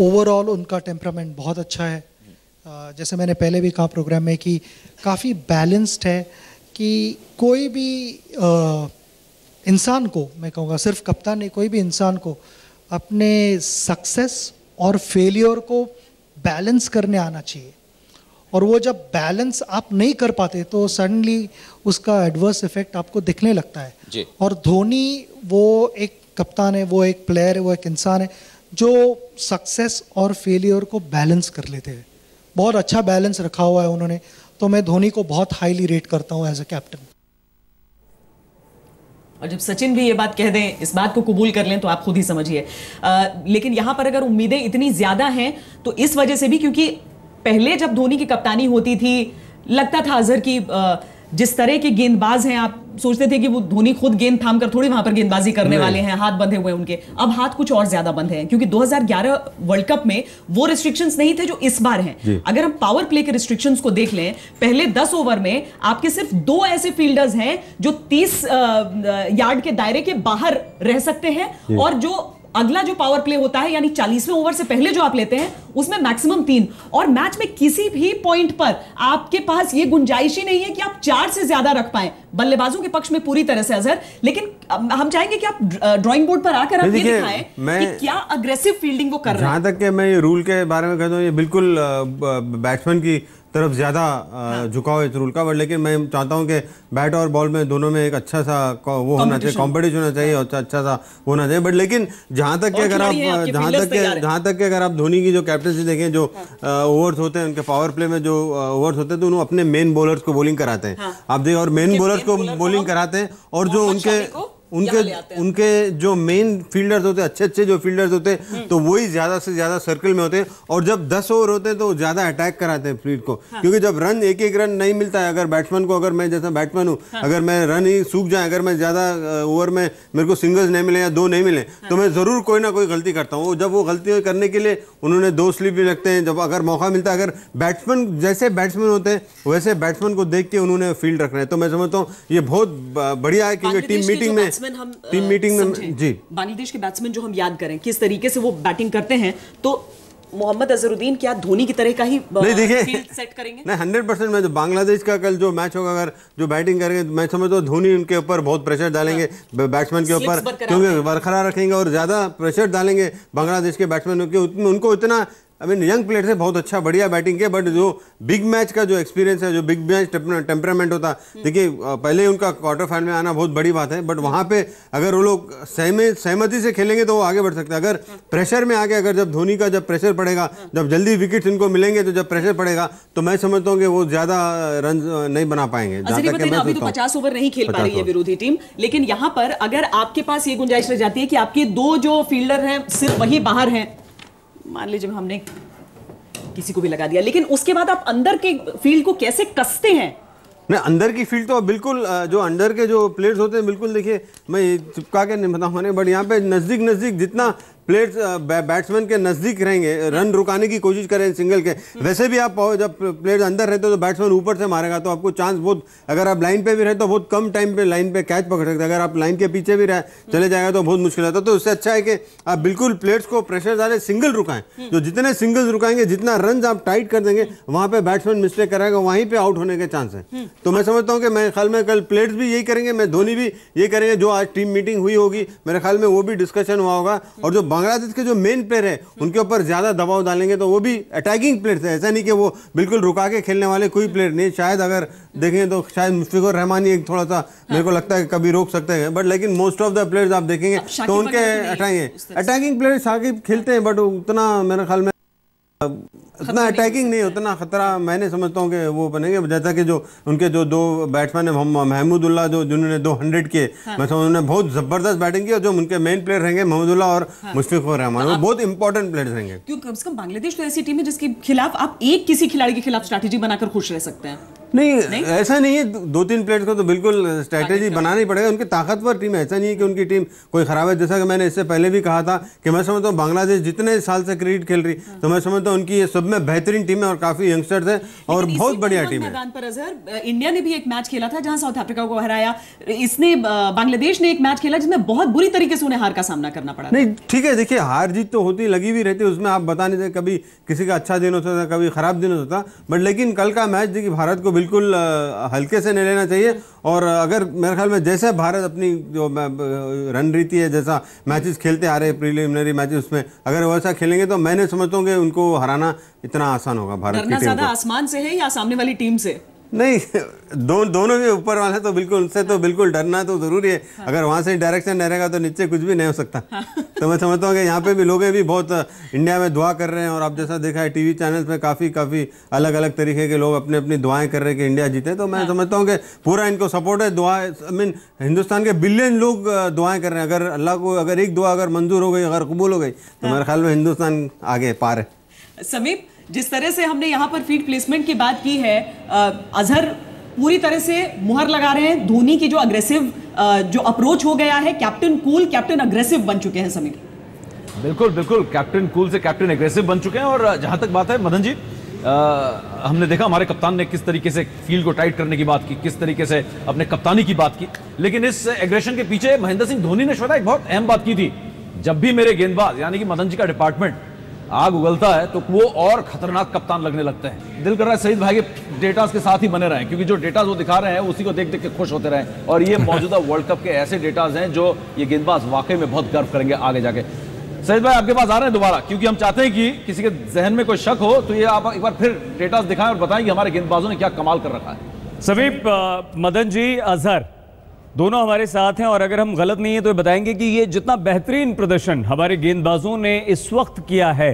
ओवरऑल उनका टेम्परामेंट बहुत अच्छा है। जैसे मैंने पहले भी कहा प्रोग्राम में कि काफ़ी बैलेंस्ड है कि कोई भी इंसान को मैं कहूँगा सिर्फ़ कप्तान नहीं कोई भी इंसान को अपने सक्सेस और फेलियर को बैलेंस करने आना चाहिए। और वो जब बैलेंस आप नहीं कर पाते तो सडनली उसका एडवर्स इफ़ेक्ट आपको दिखने लगता है।
जी।
और धोनी वो एक कप्तान है, वो एक प्लेयर है, वो एक इंसान है, जो सक्सेस और फेलियर को बैलेंस कर लेते हैं। बहुत अच्छा बैलेंस रखा हुआ है उन्होंने। तो मैं धोनी को बहुत हाईली रेट करता हूँ एज अ कैप्टन
और जब सचिन भी ये बात कह दें, इस बात को कबूल कर लें तो आप खुद ही समझिए। लेकिन यहाँ पर अगर उम्मीदें इतनी ज़्यादा हैं तो इस वजह से भी क्योंकि पहले जब धोनी की कप्तानी होती थी, लगता था अजहर की जिस तरह के गेंदबाज हैं आप सोचते थे कि वो धोनी खुद गेंद थाम कर थोड़ी वहाँ पर गेंदबाजी करने वाले हैं हाथ बंधे हुए उनके। अब हाथ कुछ और ज़्यादा बंधे हैं क्योंकि 2011 वर्ल्ड कप में वो रिस्ट्रिक्शंस नहीं थे जो इस बार हैं। अगर हम पावर प्ले के रिस्ट्रिक्शंस को देख लें पहले 10 ओवर में आपके सिर्फ़ दो ऐसे फील्डर्स हैं जो 30 यार्ड के दायरे के बाहर रह सकते हैं और जो अगला जो पावर प्ले होता है यानी 40वें ओवर से पहले जो आप लेते हैं उसमें मैक्सिमम तीन। और मैच में किसी भी पॉइंट पर आपके पास ये गुंजाइश ही नहीं है कि आप चार से ज़्यादा रख पाए। बल्लेबाजों के पक्ष में पूरी तरह से अजहर। लेकिन हम चाहेंगे कि आप ड्राइंग बोर्ड पर आकर आप ये
दिखाएँ
कि क्या अग्रेसिव फील्डिंग वो कर रहे हैं।
जहाँ तक कि मैं ये रूल के बारे में कहता हूँ ये बिल्कुल बैट्समैन की तरफ़ ज़्यादा
हाँ।
झुकाव है इस रूल का बट लेकिन मैं चाहता हूँ कि बैट और बॉल में दोनों में एक अच्छा सा वो होना चाहिए कॉम्पिटिशन होना चाहिए और अच्छा- अच्छा सा वो होना चाहिए। बट लेकिन जहाँ तक कि अगर आप
हैं,
जहाँ तक कि
हैं।
जहाँ तक कि अगर आप धोनी की जो कैप्टनसी देखें जो ओवर्स होते हैं उनके पावर प्ले में जो ओवर्स होते हैं तो उन्होंने अपने मेन बॉलर्स को बॉलिंग कराते हैं। आप देखिए और मेन बॉलर्स को बॉलिंग कराते हैं और जो उनके उनके। उनके जो मेन फील्डर्स होते हैं अच्छे अच्छे जो फील्डर्स होते
हम्म।
हैं तो वही ज़्यादा से ज़्यादा सर्कल में होते हैं और जब 10 ओवर होते हैं तो ज़्यादा अटैक कराते हैं फ़ील्ड को
हाँ।
क्योंकि जब रन एक एक रन नहीं मिलता है अगर बैट्समैन को अगर मैं जैसा बैट्समैन हूँ
हाँ।
अगर मैं रन ही सूख जाए अगर मैं ज़्यादा ओवर में मेरे को सिंगल्स नहीं मिले या दो नहीं मिले
हाँ।
तो मैं ज़रूर कोई ना कोई गलती करता हूँ जब वो गलती करने के लिए उन्होंने दो स्लिप भी रखते हैं जब अगर मौका मिलता है अगर बैट्समैन जैसे बैट्समैन होते हैं वैसे बैट्समैन को देख के उन्होंने फ़ील्ड रखना है तो मैं समझता हूँ ये बहुत बढ़िया है क्योंकि टीम मीटिंग में
बैट्समैन हम,
टीम मीटिंग में जी।
बांग्लादेश के बैट्समैन जो हम याद करें किस तरीके से वो बैटिंग करते हैं तो मोहम्मद अजहरुद्दीन क्या धोनी की तरह का ही
नहीं देखिए।
सेट करेंगे?
नहीं हंड्रेड परसेंट मैं जो बांग्लादेश का कल जो मैच होगा अगर जो बैटिंग करेंगे तो मैं समझता हूँ धोनी उनके ऊपर बहुत प्रेशर डालेंगे बैट्समैन के ऊपर क्योंकि बरकरार रखेंगे और ज़्यादा प्रेशर डालेंगे बांग्लादेश के बैट्समैन के उनको इतना आई मीन यंग प्लेयर से बहुत अच्छा बढ़िया बैटिंग के बट जो बिग मैच का जो एक्सपीरियंस है जो बिग मैच टेम्परामेंट होता देखिए पहले उनका क्वार्टर फाइनल में आना बहुत बड़ी बात है बट वहाँ पे अगर वो लोग सहमे सहमति से खेलेंगे तो वो आगे बढ़ सकते हैं। अगर प्रेशर में आगे अगर जब धोनी का जब प्रेशर पड़ेगा जब जल्दी विकेट इनको मिलेंगे तो जब प्रेशर पड़ेगा तो मैं समझता हूँ कि वो ज़्यादा रन नहीं बना पाएँगे।
अभी तो पचास ओवर नहीं खेल पा रही है विरोधी टीम लेकिन यहाँ पर अगर आपके पास ये गुंजाइश रह जाती है कि आपके दो जो फील्डर हैं सिर्फ़ वही बाहर हैं मान लीजिए हमने किसी को भी लगा दिया, लेकिन उसके बाद आप अंदर के फ़ील्ड को कैसे कसते हैं?
नहीं अंदर की फ़ील्ड तो बिल्कुल जो अंदर के जो प्लेयर्स होते हैं, बिल्कुल देखिए, मैं चिपका के नहीं बताऊँ बट यहाँ पे नज़दीक नज़दीक जितना प्लेयर्स बैट्समैन के नज़दीक रहेंगे रन रुकाने की कोशिश करें सिंगल के। वैसे भी आप जब प्लेयर्स अंदर रहते हो तो बैट्समैन ऊपर से मारेगा तो आपको चांस बहुत अगर आप लाइन पे भी रहे तो बहुत कम टाइम पे लाइन पे कैच पकड़ सकते हैं। अगर आप लाइन के पीछे भी रहे चले जाएगा तो बहुत मुश्किल होता है। तो उससे अच्छा है कि आप बिल्कुल प्लेयर्स को प्रेशर डालें सिंगल रुकाएँ। जो जितने सिंगल्स रुकाएँगे जितना रन आप टाइट कर देंगे वहाँ पर बैट्समैन मिस्टेक कराएगा वहीं पर आउट होने के चांस है। तो मैं समझता हूँ कि मेरे ख्याल में कल प्लेयर्स भी यही करेंगे मैं धोनी भी ये करेंगे जो आज टीम मीटिंग हुई होगी मेरे ख्याल में वो भी डिस्कशन हुआ होगा। और जो बांग्लादेश के जो मेन प्लेयर हैं उनके ऊपर ज़्यादा दबाव डालेंगे तो वो भी अटैकिंग प्लेयर है। ऐसा नहीं कि वो बिल्कुल रुका के खेलने वाले कोई प्लेयर नहीं। शायद अगर देखें तो शायद मुश्फिकुर रहमान ही एक थोड़ा सा मेरे को लगता है कभी रोक सकते हैं। बट लेकिन मोस्ट ऑफ़ द प्लेयर्स आप देखेंगे तो उनके अटैकिंग अटैकिंग प्लेयर शाकिब खेलते हैं बट उतना मेरे ख्याल में उतना अटैकिंग नहीं उतना खतरा मैंने समझता हूँ कि वो बनेंगे। जैसा कि जो उनके जो दो बैट्समैन है महमूदुल्लाह जो जिन्होंने दो हंड्रेड किए मैं समझ उन्होंने बहुत ज़बरदस्त बैटिंग की और जो उनके मेन प्लेयर रहेंगे महमूदुल्ला और मुश्फिकुर रहमान वो बहुत इंपॉर्टेंट प्लेयर रहेंगे।
क्यों कम से कम बांग्लादेश तो ऐसी टीम है जिसके खिलाफ आप एक किसी खिलाड़ी के खिलाफ स्ट्रैटेजी बनाकर खुश रह सकते हैं।
नहीं, ऐसा नहीं है। दो तीन प्लेयर्स को तो बिल्कुल स्ट्रैटेजी बनाना ही। पड़ेगा। उनकी ताकतवर टीम है। ऐसा नहीं है कि उनकी टीम कोई खराब है। जैसा कि मैंने इससे पहले भी कहा था कि मैं समझता हूँ बांग्लादेश जितने साल से क्रिकेट खेल रही तो मैं समझता हूँ उनकी ये सब में बेहतरीन टीम है और काफ़ी यंगस्टर्स है और बहुत बढ़िया टीम है।
इंडिया ने भी एक मैच खेला था जहाँ साउथ अफ्रीका को हराया। इसने बांग्लादेश ने एक मैच खेला जिसमें बहुत बुरी तरीके से उन्हें हार का सामना करना पड़ा
नहीं ठीक है देखिए हार जीत तो होती लगी भी रहती है उसमें आप बता नहीं सकते। कभी किसी का अच्छा दिन होता था कभी खराब दिन होता था। बट लेकिन कल का मैच देखिए भारत को बिल्कुल अ, हल्के से नहीं लेना चाहिए। और अगर मेरे ख्याल में जैसे भारत अपनी जो रणनीति है जैसा मैचेस खेलते आ रहे हैं प्रीलिमिनरी मैचेस उसमें अगर वैसा खेलेंगे तो मैंने समझता हूँ कि उनको हराना इतना आसान होगा भारत की टीम
ज़्यादा आसमान से है या सामने वाली टीम से?
नहीं दो, दोनों भी ऊपर वाले तो बिल्कुल उनसे तो बिल्कुल डरना तो ज़रूरी है
हाँ।
अगर वहाँ से डायरेक्शन नहीं रहेगा तो नीचे कुछ भी नहीं हो सकता हाँ। तो मैं समझता हूँ कि यहाँ पे भी लोग भी बहुत इंडिया में दुआ कर रहे हैं और आप जैसा देखा है टीवी चैनल्स में काफ़ी काफ़ी अलग अलग तरीके के लोग अपनी अपनी दुआएँ कर रहे हैं कि इंडिया जीते तो
हाँ।
मैं समझता हूँ कि पूरा इनको सपोर्ट है दुआ आई मीन हिंदुस्तान के बिलियन लोग दुआएँ कर रहे हैं अगर अल्लाह को अगर एक दुआ अगर मंजूर हो गई अगर कबूल हो गई तो
हाँ।
मेरे ख्याल में हिंदुस्तान आगे पार है
समीप जिस तरह से हमने यहाँ पर फ़ील्ड प्लेसमेंट की बात की है अजहर पूरी तरह से मुहर लगा रहे हैं। धोनी की जो अग्रेसिव जो अप्रोच हो गया है कैप्टन कूल कैप्टन अग्रेसिव बन चुके हैं समीर
बिल्कुल बिल्कुल। कैप्टन कूल से कैप्टन एग्रेसिव बन चुके हैं और जहाँ तक बात है मदन जी आ, हमने देखा हमारे कप्तान ने किस तरीके से फ़ील्ड को टाइट करने की बात की किस तरीके से अपने कप्तानी की बात की। लेकिन इस एग्रेशन के पीछे महेंद्र सिंह धोनी ने श्वेता एक बहुत अहम बात की थी। जब भी मेरे गेंदबाज यानी कि मदन जी का डिपार्टमेंट आग उगलता है तो वो और खतरनाक कप्तान लगने लगते हैं। दिल कर रहा है सईद भाई के डेटास के साथ ही बने रहें, क्योंकि जो डेटास वो दिखा रहे हैं, उसी को देख देख के खुश होते रहें। और ये मौजूदा [laughs] वर्ल्ड कप के ऐसे डेटास हैं जो ये गेंदबाज वाकई में बहुत गर्व करेंगे आगे जाके। सईद भाई, आपके पास आ रहे हैं दोबारा? क्योंकि हम चाहते हैं कि किसी के जहन में कोई शक हो तो ये आप एक बार फिर डेटास दिखाएँ और बताएँ कि हमारे गेंदबाजों ने क्या कमाल कर रखा है।
समीप मदन जी, अजहर। दोनों हमारे साथ हैं और अगर हम गलत नहीं है तो बताएँगे कि ये जितना बेहतरीन प्रदर्शन हमारे गेंदबाजों ने इस वक्त किया है,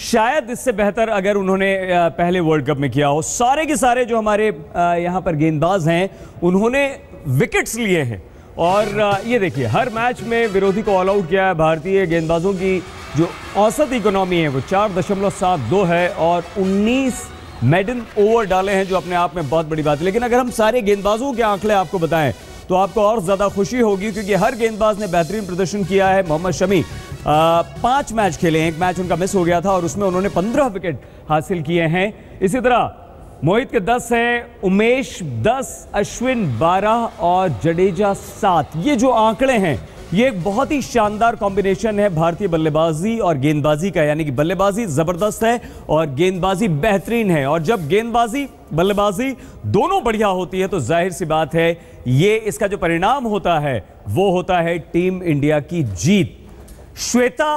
शायद इससे बेहतर अगर उन्होंने पहले वर्ल्ड कप में किया हो। सारे के सारे जो हमारे यहाँ पर गेंदबाज हैं, उन्होंने विकेट्स लिए हैं। और ये देखिए, हर मैच में विरोधी को ऑल आउट किया है भारतीय गेंदबाजों की जो औसत इकोनॉमी है, वो चार दशमलव सात दो है और उन्नीस मेडन ओवर डाले हैं, जो अपने आप में बहुत बड़ी बात है। लेकिन अगर हम सारे गेंदबाजों के आंकड़े आपको बताएँ तो आपको और ज़्यादा खुशी होगी क्योंकि हर गेंदबाज ने बेहतरीन प्रदर्शन किया है मोहम्मद शमी। पाँच मैच खेले एक मैच उनका मिस हो गया था और उसमें उन्होंने पंद्रह विकेट हासिल किए हैं। इसी तरह मोहित के 10 है, उमेश 10 अश्विन 12 और जडेजा सात। ये जो आंकड़े हैं ये एक बहुत ही शानदार कॉम्बिनेशन है भारतीय बल्लेबाजी और गेंदबाजी का, यानी कि बल्लेबाजी ज़बरदस्त है और गेंदबाजी बेहतरीन है। और जब गेंदबाजी, बल्लेबाजी दोनों बढ़िया होती है तो ज़ाहिर सी बात है, ये इसका जो परिणाम होता है, वो होता है टीम इंडिया की जीत। श्वेता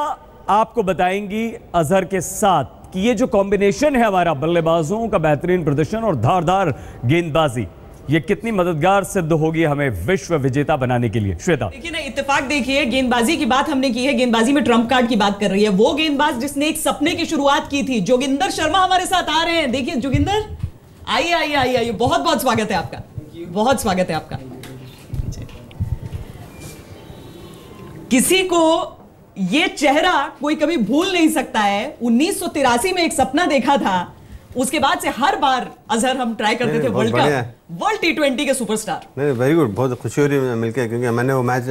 आपको बताएँगी अजहर के साथ कि ये जो कॉम्बिनेशन है हमारा बल्लेबाजों का बेहतरीन प्रदर्शन और धारदार गेंदबाजी ये कितनी मददगार सिद्ध होगी हमें विश्व विजेता बनाने के लिए। श्वेता।
देखिए ना इत्तेफाक देखिए गेंदबाजी की बात हमने की है गेंदबाजी में ट्रंप कार्ड की बात कर रही है। वो गेंदबाज जिसने एक सपने की शुरुआत की थी जोगिंदर शर्मा हमारे साथ आ रहे हैं। देखिए जोगिंदर आइए आइए आइए आइए। बहुत बहुत स्वागत है आपका। बहुत स्वागत है आपका। किसी को ये चेहरा कोई कभी भूल नहीं सकता है। उन्नीस सौ तिरासी में एक सपना देखा था। उसके बाद से हर बार अजहर हम ट्राई करते थे world cup. World T twenty के सुपरस्टार।
नहीं वेरी गुड बहुत खुशी हो रही है मिलकर क्योंकि मैंने वो मैच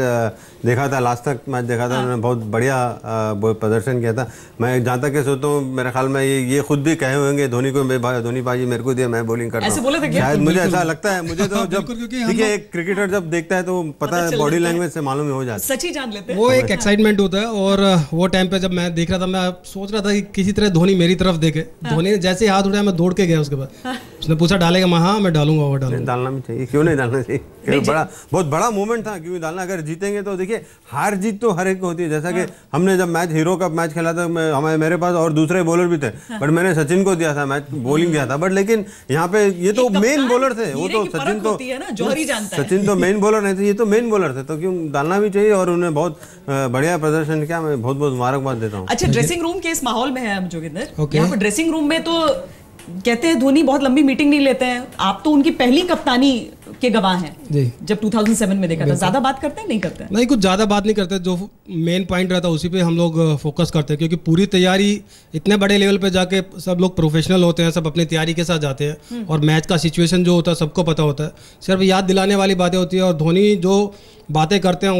देखा था लास्ट तक मैच देखा था उन्होंने बहुत बढ़िया प्रदर्शन किया था। मैं जहाँ तक के सोचता हूँ मेरे ख्याल में ये ये खुद भी कहे होंगे धोनी को "बे भाई धोनी भाई मेरे को दिया मैं बॉलिंग करता
ऐसे
हूँ।
बोले थे क्या?
शायद मुझे ऐसा लगता है मुझे तो जब
बिल्कुल, क्योंकि
देखिए एक क्रिकेटर जब देखता है तो पता है बॉडी लैंग्वेज से मालूम हो जाता है।
सच ही जान लेते हैं।
वो एक एक्साइटमेंट होता है और वो टाइम पे जब मैं देख रहा था मैं सोच रहा था कि किसी तरह धोनी मेरी तरफ़ देखे। धोनी ने जैसे ही हाथ उठाया मैं दौड़ के गया उसके बाद। उसने पूछा डालेगा मैं हाँ मैं डालूँगा वो डालूँगा.
डालना भी चाहिए। क्यों नहीं डालना चाहिए? [laughs] क्योंकि बड़ा बहुत बड़ा मूवमेंट था क्योंकि डालना? अगर जीतेंगे तो देखिए हार जीत तो हर एक को होती है। जैसा कि हमने जब मैच हीरो कप मैच खेला था मैं हमारे मेरे पास और दूसरे बॉलर भी थे बट मैंने सचिन को दिया था मैच बॉलिंग दिया था। बट लेकिन यहाँ पे ये तो मेन बॉलर थे वो तो सचिन तो
है [laughs] है।
सचिन तो मेन बॉलर नहीं थे ये तो मेन बॉलर थे तो क्यों डालना भी चाहिए? और उन्हें बहुत बढ़िया प्रदर्शन किया। मैं बहुत बहुत मुबारकबाद देता हूँ।
अच्छा [laughs] ड्रेसिंग रूम के इस माहौल में है हम जोगिंदर ड्रेसिंग रूम में तो कहते हैं धोनी बहुत लंबी मीटिंग नहीं लेते हैं। आप तो उनकी पहली कप्तानी के गवाह हैं। जब 2007 में देखा था। ज़्यादा बात करते हैं नहीं करते हैं?
नहीं कुछ ज़्यादा बात नहीं करते। जो मेन पॉइंट रहता है उसी पे हम लोग फोकस करते हैं। क्योंकि पूरी तैयारी इतने बड़े लेवल पे जाके सब लोग प्रोफेशनल होते हैं सब अपनी तैयारी के साथ जाते हैं। और मैच का सिचुएशन जो होता है सबको पता होता है। सिर्फ़ याद दिलाने वाली बातें होती है। और धोनी जो बातें करते हैं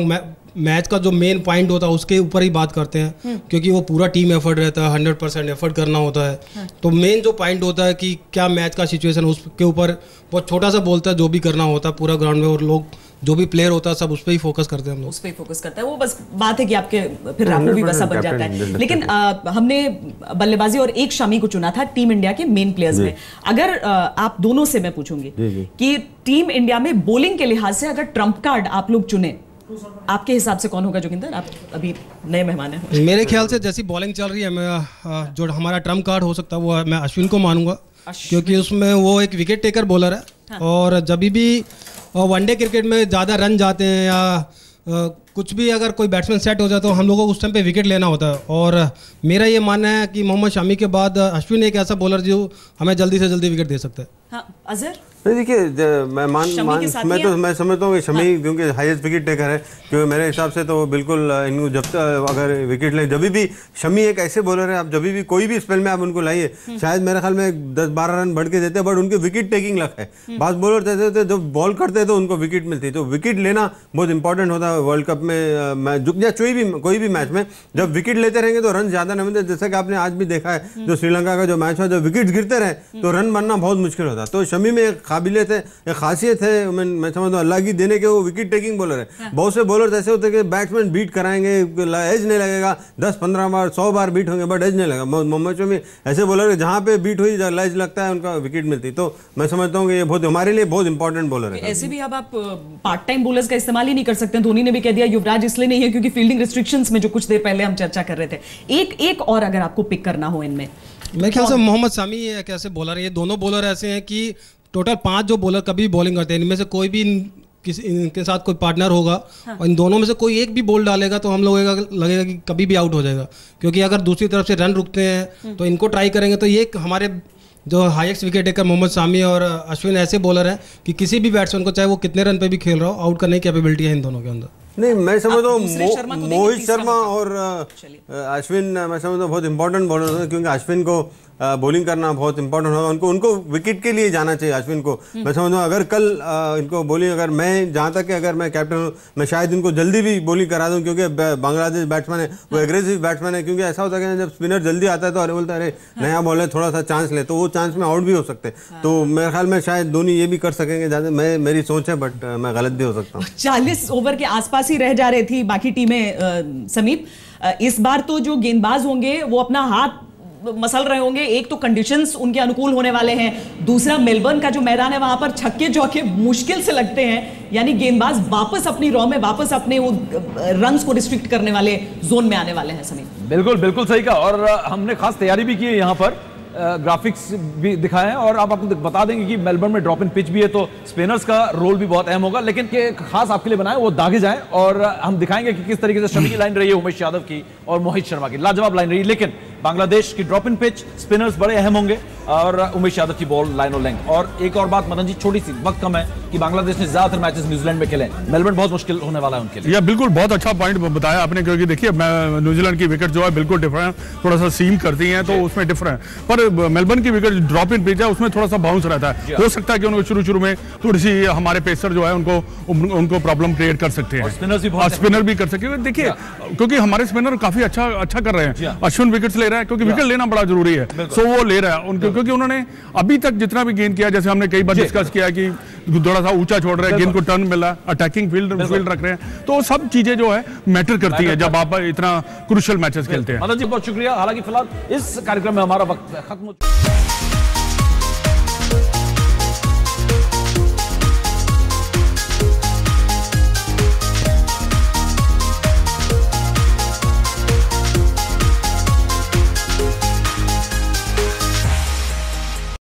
मैच का जो मेन पॉइंट होता है उसके ऊपर ही बात करते हैं। क्योंकि वो पूरा टीम एफर्ट रहता है हंड्रेड परसेंट एफर्ट करना होता है। तो मेन जो पॉइंट होता है कि क्या मैच का सिचुएशन उसके ऊपर बहुत छोटा सा बोलता है जो भी करना होता है पूरा ग्राउंड में और लोग जो भी प्लेयर होता है सब उस पर ही फोकस करते हैं हम लोग।
उस पर ही फोकस करता है। वो बस बात है कि आपके फिर राफो भी वैसा बन जाता है। लेकिन आ, हमने बल्लेबाजी और एक शामी को चुना था टीम इंडिया के मेन प्लेयर्स में। अगर आ, आप दोनों से मैं पूछूँगी। कि टीम इंडिया में बोलिंग के लिहाज से अगर ट्रंप कार्ड आप लोग चुने आपके हिसाब से कौन होगा जोगिंदर? आप अभी नए मेहमान हैं।
मेरे ख्याल से जैसी बॉलिंग चल रही है मैं जो हमारा ट्रंप कार्ड हो सकता है वो मैं अश्विन को मानूँगा क्योंकि उसमें वो एक विकेट टेकर बॉलर है। और जब भी वनडे क्रिकेट में ज़्यादा रन जाते हैं या कुछ भी अगर कोई बैट्समैन सेट हो जाए तो हम लोगों को उस टाइम पे विकेट लेना होता है। और मेरा ये मानना है कि मोहम्मद शमी के बाद अश्विन एक ऐसा बॉलर जो हमें जल्दी से जल्दी विकेट दे सकता है।
हाँ अजहर?
नहीं देखिए मैं मान
शमी
मान मैं तो मैं समझता हूँ कि शमी हाँ। क्योंकि हाईएस्ट विकेट टेकर है क्योंकि मेरे हिसाब से तो वो बिल्कुल इनको जब तक अगर विकेट लें जब भी शमी एक ऐसे बॉलर है आप जब भी कोई भी स्पेल में आप उनको लाइए शायद मेरे ख्याल में दस बारह रन बढ़ के देते हैं बट उनके विकेट टेकिंग लक है। बात बॉलर देते होते जब बॉल करते हैं तो उनको विकेट मिलती है। तो विकेट लेना बहुत इंपॉर्टेंट होता है वर्ल्ड कप में मैच जो- या कोई भी कोई भी मैच में जब विकेट लेते रहेंगे तो रन ज़्यादा नहीं मिलते जैसा कि आपने आज भी देखा है जो श्रीलंका का जो मैच हुआ जब विकेट गिरते रहे तो रन बनना बहुत मुश्किल होता। तो शमी में एक काबिलियत है एक खासियत है मैं मैं समझता हूँ अल्लाह की देने के वो विकेट टेकिंग बॉलर है। बहुत से बॉलर ऐसे होते हैं कि बैट्समैन बीट कराएँगे एज नहीं लगेगा दस पंद्रह बार सौ बार बीट होंगे बट एज नहीं लगेगा। मोहम्मद शमी ऐसे बॉलर है जहाँ पे बीट हुई एज लगता है उनका विकेट मिलती। तो मैं समझता हूँ कि ये बहुत हमारे लिए बहुत इंपॉर्टेंट बॉलर है।
ऐसे भी अब आप पार्ट टाइम बॉलर्स का इस्तेमाल ही नहीं कर सकते। धोनी ने भी कह दिया युवराज इसलिए नहीं है क्योंकि फील्डिंग रिस्ट्रिक्शंस में जो कुछ देर पहले हम चर्चा कर रहे थे। एक एक और अगर आपको पिक करना हो इनमें
मेरे ख्याल से मोहम्मद सामी ये एक ऐसे बॉलर है ये दोनों बॉलर ऐसे हैं कि टोटल पाँच जो बॉलर कभी बॉलिंग करते हैं इनमें से कोई भी किसी इनके साथ कोई पार्टनर होगा हाँ। और इन दोनों में से कोई एक भी बॉल डालेगा तो हम लोगों लगेगा कि कभी भी आउट हो जाएगा। क्योंकि अगर दूसरी तरफ़ से रन रुकते हैं तो इनको ट्राई करेंगे तो ये हमारे जो highest wicket taker Mohammed Shami और अश्विन ऐसे बॉलर हैं कि किसी भी बैट्समैन को चाहे वो कितने रन पे भी खेल रहा हो आउट करने की कैपेबिलिटी है इन दोनों के अंदर।
नहीं मैं समझता हूँ मोहित शर्मा और अश्विन मैं समझता हूँ बहुत इंपॉर्टेंट बॉलर है क्योंकि अश्विन को बॉलिंग करना बहुत इंपॉर्टेंट होगा। उनको उनको विकेट के लिए जाना चाहिए अश्विन को। मैं समझता हूँ अगर कल इनको बॉलिंग अगर मैं जहाँ तक अगर मैं कैप्टन हूँ मैं शायद इनको जल्दी भी बॉलिंग करा दूँ क्योंकि बांग्लादेश बैट्समैन है वो एग्रेसिव बैट्समैन है क्योंकि ऐसा होता है कि जब स्पिनर जल्दी आता है तो अरे बोलता है अरे नया बॉल है थोड़ा सा चांस ले। तो वो चांस में आउट भी हो सकते हैं। तो मेरे ख्याल में शायद धोनी ये भी कर सकेंगे ज़्यादा मैं मेरी सोच है बट मैं गलत भी हो सकता हूँ।
चालीस ओवर के आसपास ही रह जा रही थी बाकी टीमें समीप। इस बार तो जो गेंदबाज होंगे वो अपना हाथ मसल रहे होंगे, एक तो कंडीशंस उनके अनुकूल होने वाले हैं, दूसरा मेलबर्न का जो मैदान है, वहाँ पर छक्के चौके मुश्किल से लगते हैं, यानी गेंदबाज वापस अपनी रॉ में, वापस अपने वो रन्स को रिस्ट्रिक्ट करने वाले जोन में आने वाले हैं समीप
बिल्कुल बिल्कुल सही कहा, और हमने खास तैयारी भी की है यहाँ पर। ग्राफिक्स भी दिखाए हैं और आप आपको बता देंगे कि मेलबर्न में ड्रॉप इन पिच भी है तो स्पिनर्स का रोल भी बहुत अहम होगा लेकिन के खास आपके लिए बनाए वो दागे जाएँ और हम दिखाएँगे कि किस तरीके से शमी की लाइन रही है उमेश यादव की और मोहित शर्मा की। लाजवाब लाइन रही लेकिन बांग्लादेश की ड्रॉप इन पिच स्पिनर्स बड़े अहम होंगे और उमेश यादव की बॉल लाइन और लेंथ और एक और बात मदन जी छोटी सी वक्त कम है कि बांग्लादेश ने ज़्यादातर मैचेस न्यूजीलैंड में खेले मेलबर्न बहुत मुश्किल होने वाला है उनके लिए।
या बिल्कुल बहुत अच्छा पॉइंट बताया आपने क्योंकि देखिए न्यूजीलैंड की विकेट जो है बिल्कुल डिफरेंट थोड़ा सा सीम करती हैं तो उसमें डिफरेंट पर मेलबर्न की विकेट ड्रॉप इन पिच है उसमें थोड़ा सा बाउंस रहता है। हो सकता है कि उनको शुरू शुरू में थोड़ी सी हमारे पेसर जो है उनको उन- उनको प्रॉब्लम क्रिएट कर सकते हैं।
spinners भी
और स्पिनर भी कर सकते हैं। देखिए क्योंकि हमारे स्पिनर काफ़ी अच्छा अच्छा कर रहे हैं। अश्विन विकेट्स ले रहा है क्योंकि विकेट लेना बड़ा ज़रूरी है। सो वो ले रहा है। उनको क्योंकि उन्होंने अभी तक जितना भी गेंद किया जैसे हमने कई बार डिस्कस किया कि थोड़ा सा ऊँचा छोड़ रहे हैं गेंद को टर्न मिला अटैकिंग फ़ील्ड फ़ील्ड रख रहे हैं। तो सब चीज़ें जो है मैटर करती है जब आप इतना क्रुशियल मैचेस खेलते हैं।
जी बहुत शुक्रिया। हालाँकि फ़िलहाल इस कार्यक्रम में हमारा वक्त खत्म हो